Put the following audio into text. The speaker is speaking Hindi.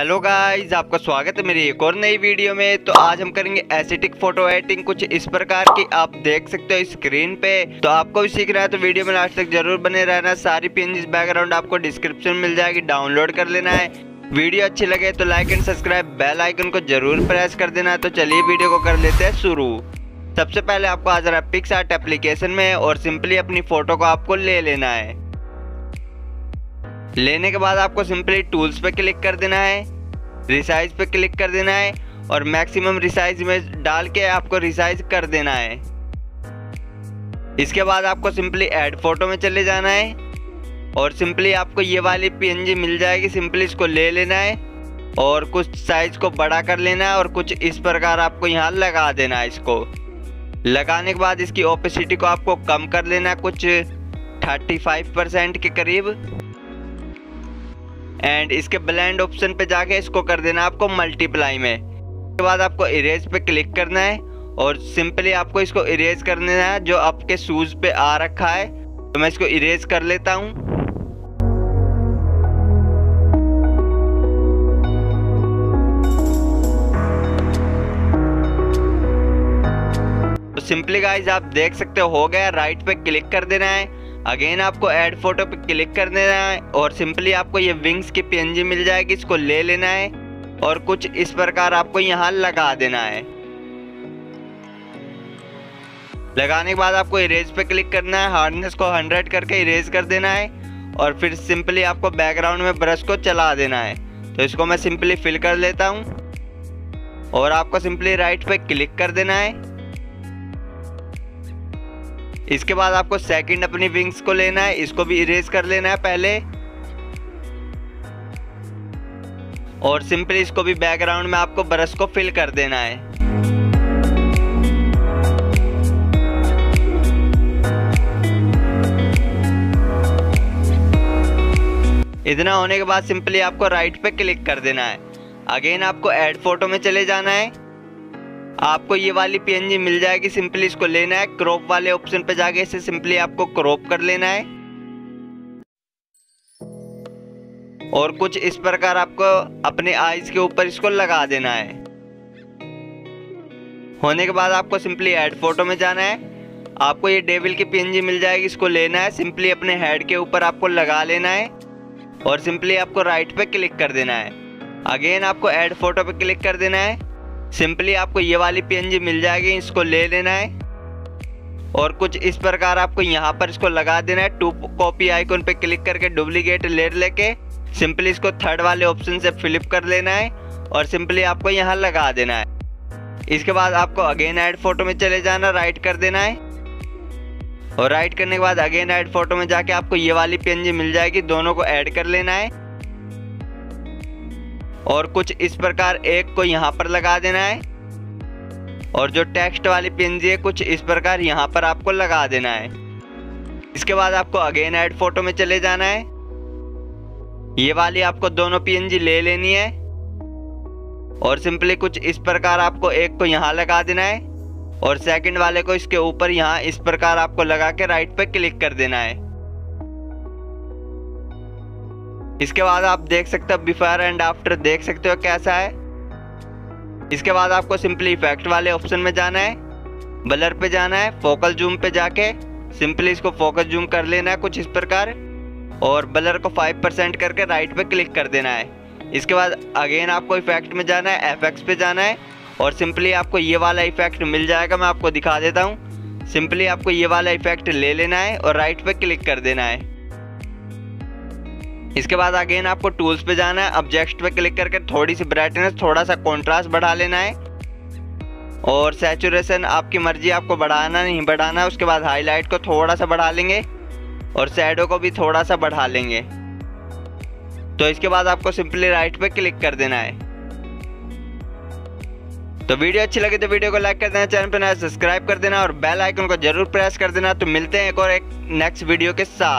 हेलो गाइस, आपका स्वागत है मेरी एक और नई वीडियो में। तो आज हम करेंगे एसिटिक फ़ोटो एडिटिंग। कुछ इस प्रकार की आप देख सकते हो स्क्रीन पे। तो आपको भी सीखना है तो वीडियो में लास्ट तक ज़रूर बने रहना। सारी पीएनजी बैकग्राउंड आपको डिस्क्रिप्शन मिल जाएगी डाउनलोड कर लेना है। वीडियो अच्छी लगे तो like and subscribe bell icon को ज़रूर प्रेस कर देना। है तो चलिए वीडियो को कर लेते हैं शुरू। सबसे पहले आपको आ जाना पिक्स आर्ट एप्लीकेशन में और सिंपली अपनी फ़ोटो को आपको ले लेना है। लेने के बाद आपको सिंपली टूल्स पे क्लिक कर देना है रिसाइज पे क्लिक कर देना है और मैक्सिमम रिसाइज में डाल के आपको रिसाइज कर देना है। इसके बाद आपको सिंपली ऐड फ़ोटो में चले जाना है और सिंपली आपको ये वाली पीएनजी मिल जाएगी, सिंपली इसको ले लेना है और कुछ साइज़ को बड़ा कर लेना है और कुछ इस प्रकार आपको यहाँ लगा देना है इसको। लगाने के बाद इसकी ओपेसिटी को आपको कम कर लेना है, कुछ 35 परसेंट के करीब। एंड इसके ब्लेंड ऑप्शन पे जाके इसको कर देना आपको मल्टीप्लाई में। उसके बाद आपको इरेज पे क्लिक करना है और सिंपली आपको इसको इरेज कर देना है जो आपके शूज़ पे आ रखा है। तो मैं इसको इरेज कर लेता हूँ। तो सिंपली गाइज़ आप देख सकते हो गया। राइट पे क्लिक कर देना है। अगेन आपको ऐड फ़ोटो पे क्लिक कर देना है और सिंपली आपको ये विंग्स की पीएनजी मिल जाएगी, इसको ले लेना है और कुछ इस प्रकार आपको यहाँ लगा देना है। लगाने के बाद आपको इरेज पे क्लिक करना है हार्डनेस को 100 करके इरेज कर देना है और फिर सिंपली आपको बैकग्राउंड में ब्रश को चला देना है। तो इसको मैं सिंपली फिल कर लेता हूँ और आपको सिंपली राइट पे क्लिक कर देना है। इसके बाद आपको सेकंड अपनी विंग्स को लेना है, इसको भी इरेज कर लेना है पहले। और सिंपली इसको भी बैकग्राउंड में आपको ब्रश को फिल कर देना है। इतना होने के बाद सिंपली आपको राइट पे क्लिक कर देना है। अगेन आपको ऐड फ़ोटो में चले जाना है। आपको ये वाली पीएनजी मिल जाएगी सिंपली इसको लेना है। क्रॉप वाले ऑप्शन पे जाके इसे सिंपली आपको क्रॉप कर लेना है। और कुछ इस प्रकार आपको अपने आईज के ऊपर इसको लगा देना है। होने के बाद आपको सिंपली ऐड फ़ोटो में जाना है। आपको ये डेविल की पीएनजी मिल जाएगी, इसको लेना है। सिंपली अपने हेड के ऊपर आपको लगा लेना है। और सिंपली आपको राइट पे क्लिक कर देना है। अगेन आपको ऐड फ़ोटो पे क्लिक कर देना है। सिंपली आपको ये वाली पीएनजी मिल जाएगी, इसको ले लेना है। और कुछ इस प्रकार आपको यहाँ पर इसको लगा देना है टू कॉपी आइकन पे क्लिक करके डुप्लीकेट लेयर लेके सिंपली इसको थर्ड वाले ऑप्शन से फ्लिप कर लेना है और सिंपली आपको यहाँ लगा देना है। इसके बाद आपको अगेन ऐड फ़ोटो में चले जाना राइट कर देना है। और राइट करने के बाद अगेन ऐड फ़ोटो में जाके आपको ये वाली पीएनजी मिल जाएगी, दोनों को ऐड कर लेना है। और कुछ इस प्रकार एक को यहाँ पर लगा देना है। और जो टेक्स्ट वाली पीएनजी है, कुछ इस प्रकार यहाँ पर आपको लगा देना है। इसके बाद आपको अगेन ऐड फ़ोटो में चले जाना है। ये वाली आपको दोनों पीएनजी ले लेनी है। और सिंपली कुछ इस प्रकार आपको एक को यहाँ लगा देना है। और सेकंड वाले को इसके ऊपर यहाँ इस प्रकार आपको लगा के राइट पर क्लिक कर देना है। इसके बाद आप देख सकते हो बिफोर एंड आफ्टर देख सकते हो कैसा है। इसके बाद आपको सिंपली इफ़ेक्ट वाले ऑप्शन में जाना है। ब्लर पे जाना है फोकल जूम पे जाके सिंपली इसको फोकस जूम कर लेना है कुछ इस प्रकार। और ब्लर को 5 परसेंट करके राइट पे क्लिक कर देना है। इसके बाद अगेन आपको इफ़ेक्ट में जाना है एफ़ पे जाना है। और सिंपली आपको ये वाला इफ़ेक्ट मिल जाएगा, मैं आपको दिखा देता हूँ। सिंपली आपको ये वाला इफ़ेक्ट ले लेना है और राइट पे क्लिक कर देना है। इसके बाद अगेन आपको टूल्स पे जाना है। ऑब्जेक्ट पे क्लिक करके थोड़ी सी ब्राइटनेस थोड़ा सा कॉन्ट्रास्ट बढ़ा लेना है। और सेचुरेशन आपकी मर्ज़ी, आपको बढ़ाना नहीं, बढ़ाना उसके बाद हाईलाइट को थोड़ा सा बढ़ा लेंगे और सैडो को भी थोड़ा सा बढ़ा लेंगे। तो इसके बाद आपको सिंपली राइट पे क्लिक कर देना है। तो वीडियो अच्छी लगी तो वीडियो को लाइक कर देना, चैनल पर नया सब्सक्राइब कर देना और बेल आइकन को ज़रूर प्रेस कर देना। तो मिलते हैं एक और एक नेक्स्ट वीडियो के साथ।